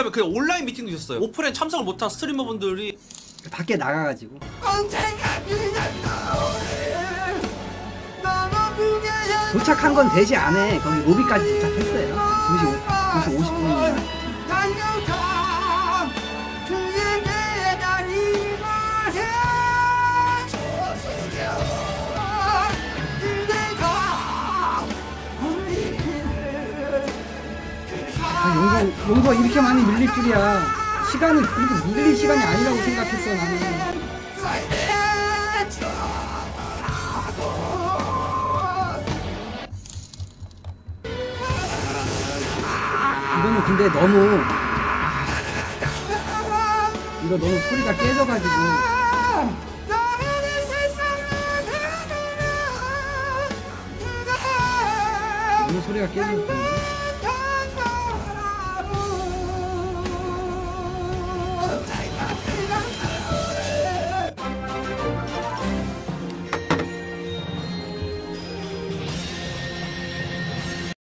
그다음에 그 온라인 미팅도 있었어요. 오프라인 참석을 못한 스트리머분들이 밖에 나가가지고 도착한 건 3시 안에 거기 로비까지 도착했어요 2시, 2시 50분입니 아, 용서, 용서 이렇게 많이 밀릴 줄이야. 시간이 그렇게 밀릴 시간이 아니라고 생각했어 나는. 이거는 근데 너무 이거 너무 소리가 깨져가지고. 너무 소리가 깨지고